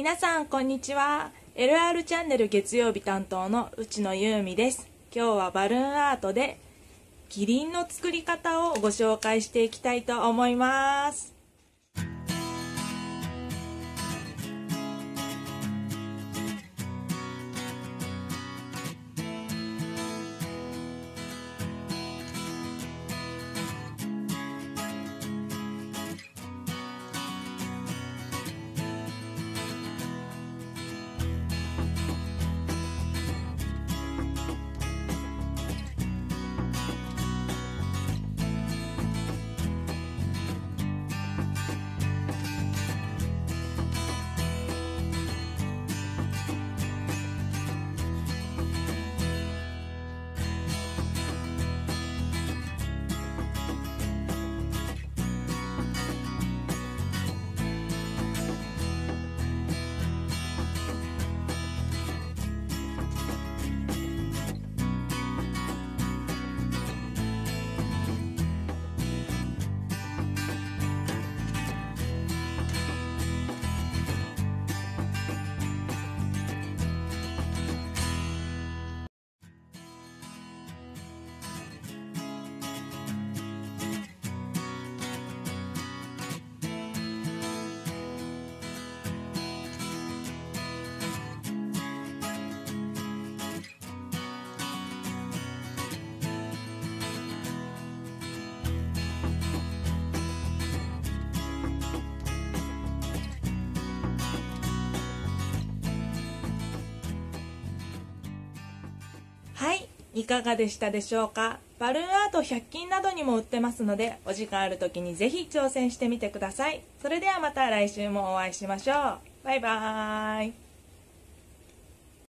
皆さんこんにちは。LR チャンネル月曜日担当の内野由美です。今日はバルーンアートでキリンの作り方をご紹介していきたいと思います。いかがでしたでしょうか？バルーンアート100均などにも売ってますのでお時間ある時にぜひ挑戦してみてください。それではまた来週もお会いしましょう。バイバーイ。